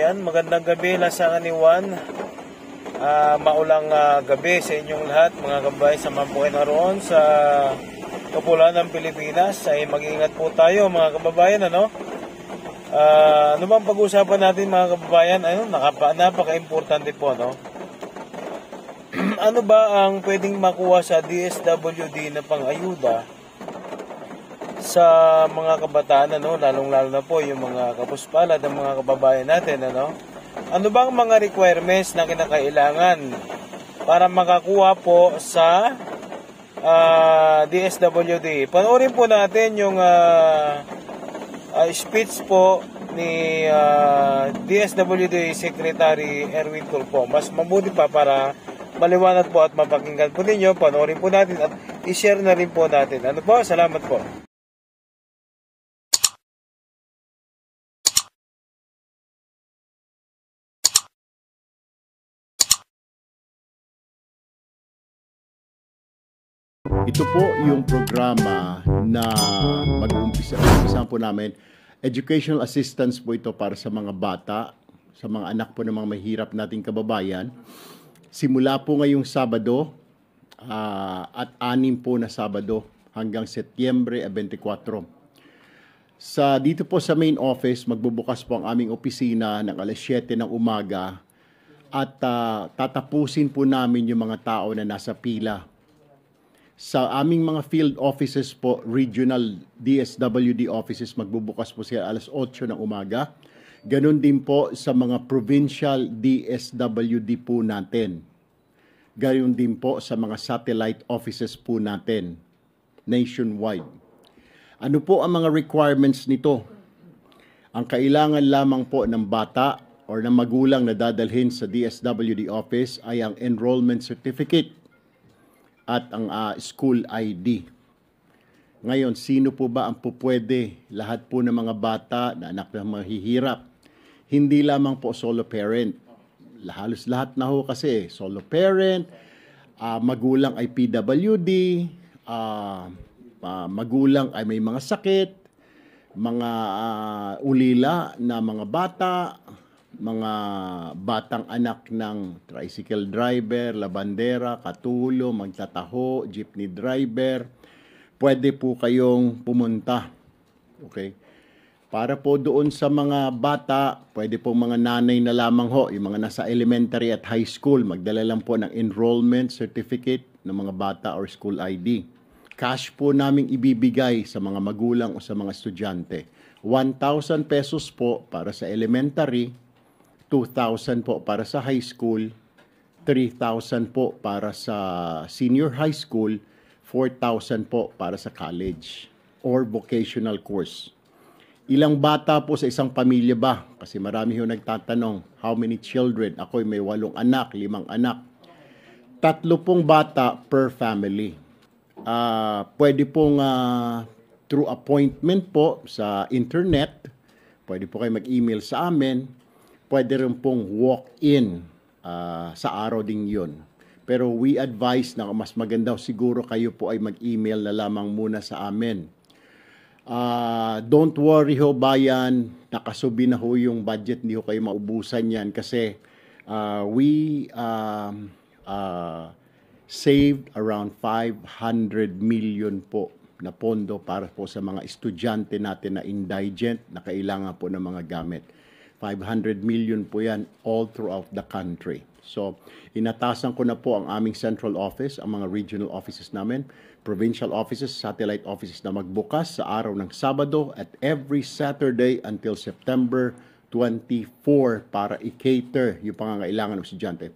Ayan, magandang gabi lasangan ni Juan. Ah, maulang ah, gabi sa inyong lahat, mga kababayan sa mampukin naroon sa kapulan ng Pilipinas. Ay mag-ingat po tayo mga kababayan, ano? Ah, ano bang pag-uusapan natin mga kababayan? Ano, nakapa, napaka-importante po, no? ano ba ang pwedeng makuha sa DSWD na pang-ayuda sa mga kabataan ano lalong-lalo na po yung mga kapuspalad ng mga kababayan natin ano? Ano bang mga requirements na kinakailangan para makakuha po sa ah, DSWD panoorin po natin yung ah, ah, speech po ni ah, DSWD Secretary Erwin Tulfo. Mas mabuti pa para maliwanag po at mapakinggan po ninyo. Panoorin po natin at i-share na rin po natin. Ano po? Salamat po Ito po yung programa na mag-uumpisa umpisa po namin. Educational assistance po ito para sa mga bata, sa mga anak po ng mga mahirap nating kababayan. Simula po ngayong Sabado ah, at anim po na Sabado hanggang Setyembre 24. Sa dito po sa main office, magbubukas po ang aming opisina ng alas 7 ng umaga at ah, tatapusin po namin yung mga tao na nasa pila sa aming mga field offices po, regional DSWD offices, magbubukas po sila alas 8 ng umaga. Ganon din po sa mga provincial DSWD po natin. Ganon din po sa mga satellite offices po natin nationwide. Ano po ang mga requirements nito? Ang kailangan lamang po ng bata or ng magulang na dadalhin sa DSWD office ay ang enrollment certificate at ang ah, school ID. Ngayon, sino po ba ang pupwede? Lahat po ng mga bata na anak na mahihirap. Hindi lamang po solo parent. Halos lahat na ho kasi solo parent, ah, magulang ay PWD, ah, ah, magulang ay may mga sakit, mga ah, ulila na mga bata, mga batang anak ng tricycle driver, labandera, katulo, magtataho, jeepney driver, pwede po kayong pumunta. Okay? Para po doon sa mga bata, pwede po mga nanay na lamang ho, yung mga nasa elementary at high school, magdala lang po ng enrollment certificate ng mga bata or school ID. Cash po namin ibibigay sa mga magulang o sa mga estudyante. 1,000 pesos po para sa elementary, 2,000 po para sa high school, 3,000 po para sa senior high school, 4,000 po para sa college or vocational course. Ilang bata po sa isang pamilya ba? Kasi marami ho nagtatanong, how many children? Ako'y may walong anak, limang anak. Tatlo pong bata per family. Ah, pwede pong ah, through appointment po sa internet, pwede po kayo mag-email sa amin, pwede rin pong walk-in ah, sa araw ding yun. Pero we advise na mas maganda siguro kayo po ay mag-email na lamang muna sa amin. Ah, don't worry ho bayan, nakasubi na ho yung budget, hindi ho kayo maubusan yan kasi ah, we um, ah, saved around 500 million po na pondo para po sa mga estudyante natin na indigent na kailangan po ng mga gamit. 500 million po yan all throughout the country. So, inatasan ko na po ang aming central office, ang mga regional offices namin, provincial offices, satellite offices na magbukas sa araw ng Sabado at every Saturday until September 24 para i-cater yung pangangailangan ng estudyante.